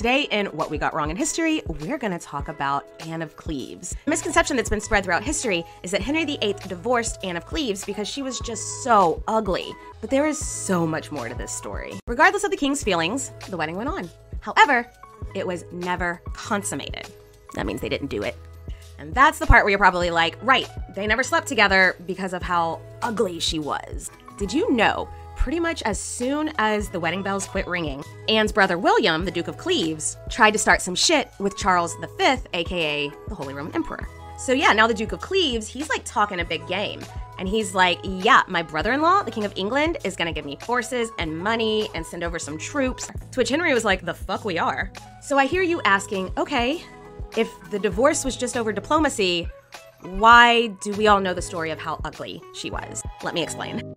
Today, in What We Got Wrong in History, we're going to talk about Anne of Cleves. A misconception that's been spread throughout history is that Henry VIII divorced Anne of Cleves because she was just so ugly. But there is so much more to this story. Regardless of the king's feelings, the wedding went on. However, it was never consummated. That means they didn't do it. And that's the part where you're probably like, right, they never slept together because of how ugly she was. Did you know pretty much as soon as the wedding bells quit ringing, Anne's brother William, the Duke of Cleves, tried to start some shit with Charles V, aka the Holy Roman Emperor. So yeah, now the Duke of Cleves, he's like talking a big game. And he's like, yeah, my brother in law, the King of England, is gonna give me forces and money and send over some troops. To which Henry was like, the fuck we are. So I hear you asking, okay, if the divorce was just over diplomacy, why do we all know the story of how ugly she was? Let me explain.